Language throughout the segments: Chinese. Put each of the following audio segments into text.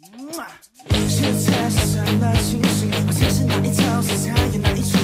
嗯啊现在是什么情形我现在是哪一条线上演哪一出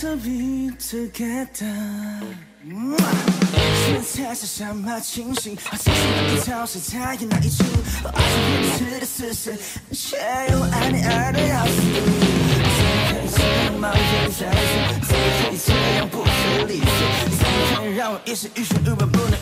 to be together 现在是什么情形总是能够巧时诈言那一处我爱上你不是个死却又爱你爱的要死怎么可以这样贸然相处怎么可以这样不讲理谁谁让我一时欲说欲罢不能